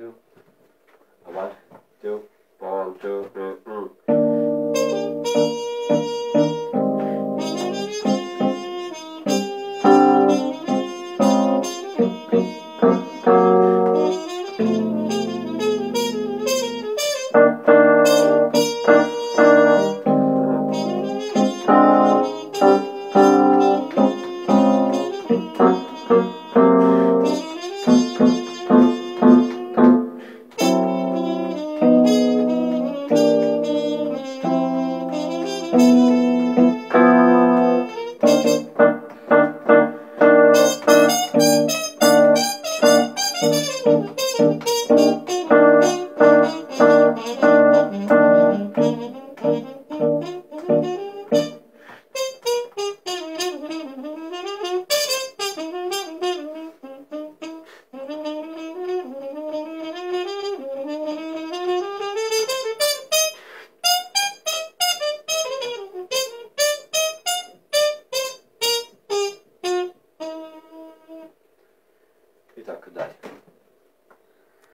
two. One, two, І так далее.